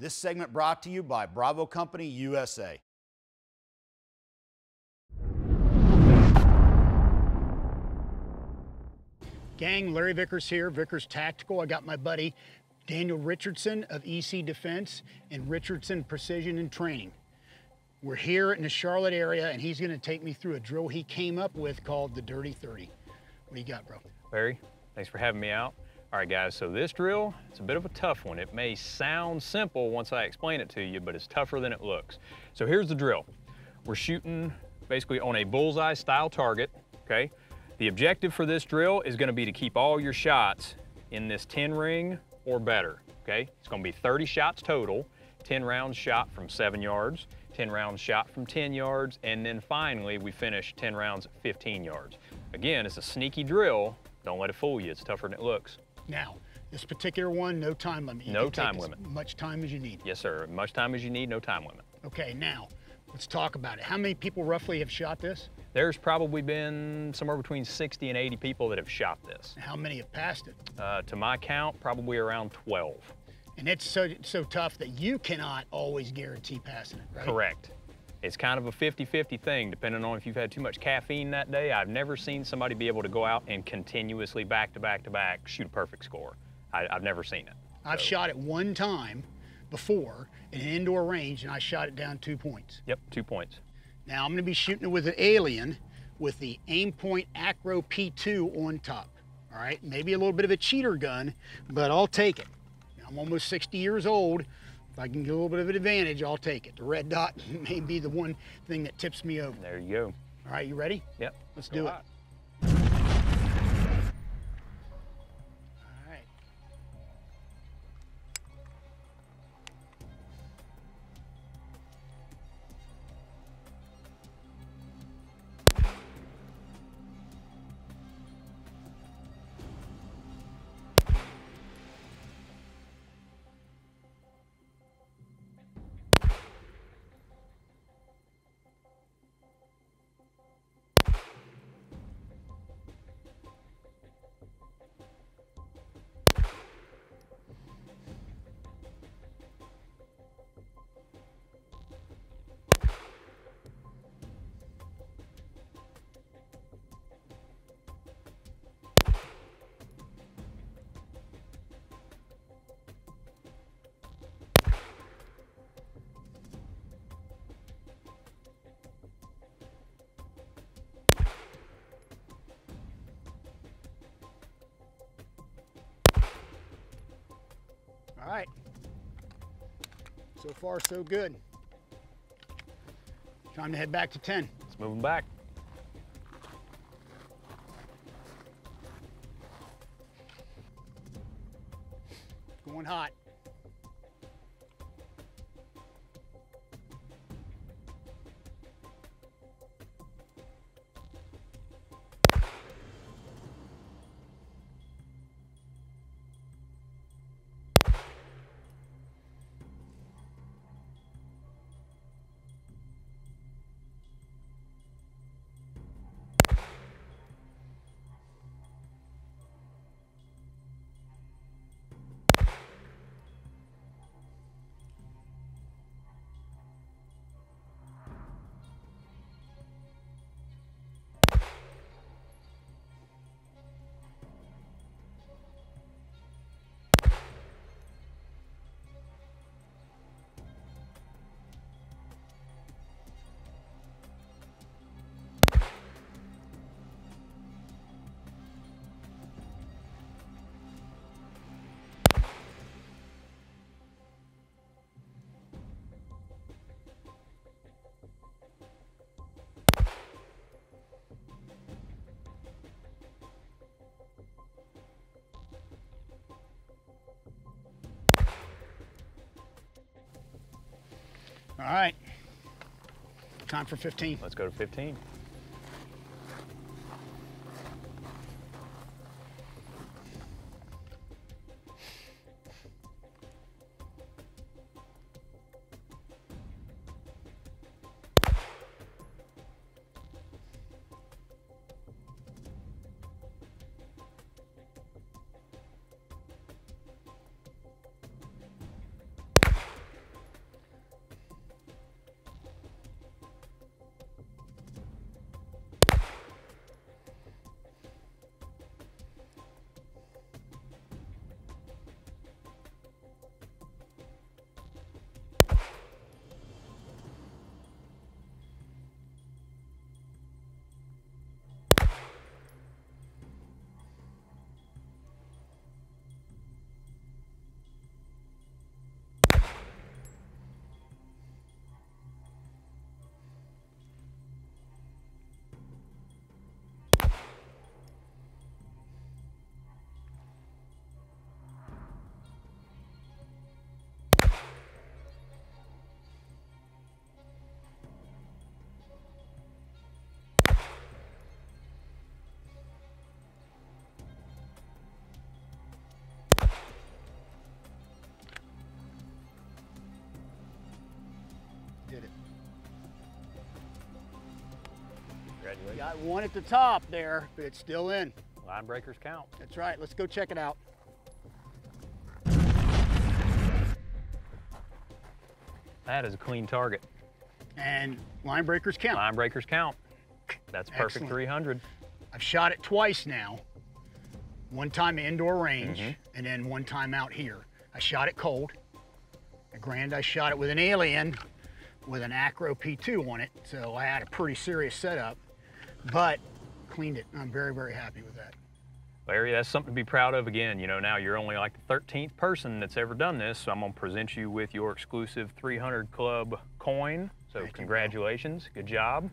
This segment brought to you by Bravo Company USA. Gang, Larry Vickers here, Vickers Tactical. I got my buddy Daniel Richardson of EC Defense and Richardson Precision and Training. We're here in the Charlotte area and he's gonna take me through a drill he came up with called the Dirty 30. What do you got, bro? Larry, thanks for having me out. All right, guys, so this drill, it's a bit of a tough one. It may sound simple once I explain it to you, but it's tougher than it looks. So here's the drill. We're shooting basically on a bullseye style target, okay? The objective for this drill is gonna be to keep all your shots in this 10 ring or better, okay? It's gonna be 30 shots total, 10 rounds shot from seven yards, 10 rounds shot from 10 yards, and then finally we finish 10 rounds at 15 yards. Again, it's a sneaky drill. Don't let it fool you. It's tougher than it looks. Now, this particular one, no time limit. You No time as limit. much time as you need. Yes, sir. Much time as you need, no time limit. Okay, now, let's talk about it. How many people roughly have shot this? There's probably been somewhere between 60 and 80 people that have shot this. How many have passed it? Uh, to my count, probably around 12. And it's so, so tough that you cannot always guarantee passing it, right? Correct. It's kind of a 50-50 thing, depending on if you've had too much caffeine that day. I've never seen somebody be able to go out and continuously back to back to back shoot a perfect score. I, I've never seen it. I've So, shot it one time before in an indoor range and I shot it down two points. Yep, two points. Now I'm gonna be shooting it with an Alien with the Aimpoint Acro P2 on top. All right, maybe a little bit of a cheater gun, but I'll take it. I'm almost 60 years old. If I can get a little bit of an advantage, I'll take it. The red dot may be the one thing that tips me over. There you go. All right, you ready? Yep. Let's Go do it. All right. So far, so good. Time to head back to 10. Let's move them back. Going hot. All right. Time for 15. Let's go to 15. Got one at the top there, but it's still in. Line breakers count. That's right. Let's go check it out. That is a clean target. And line breakers count. Line breakers count. That's perfect Excellent. 300. I've shot it twice now. One time indoor range, Mhm. and then one time out here. I shot it cold. At Grand, I shot it with an Alien with an Acro P2 on it, so I had a pretty serious setup, but cleaned it. I'm very, very happy with that. Larry, that's something to be proud of again. You know, now you're only like the 13th person that's ever done this, so I'm gonna present you with your exclusive 300 Club coin. So Thank you, congratulations, good job.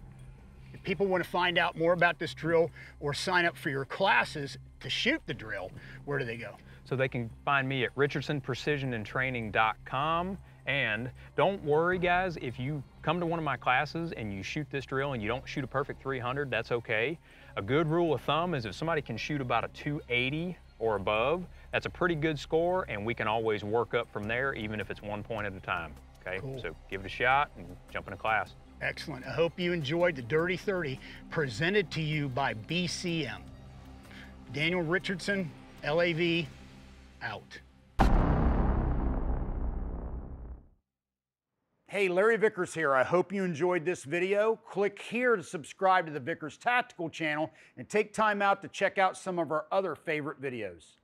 If people want to find out more about this drill or sign up for your classes to shoot the drill, where do they go? So they can find me at richardsonprecisionandtraining.com. And don't worry, guys, if you come to one of my classes and you shoot this drill and you don't shoot a perfect 300, that's okay. A good rule of thumb is if somebody can shoot about a 280 or above, that's a pretty good score, and we can always work up from there, even if it's one point at a time. Okay, Cool. so give it a shot and jump in a class. Excellent. I hope you enjoyed the Dirty 30 presented to you by BCM. Daniel Richardson, LAV, out. Hey, Larry Vickers here. I hope you enjoyed this video. Click here to subscribe to the Vickers Tactical channel and take time out to check out some of our other favorite videos.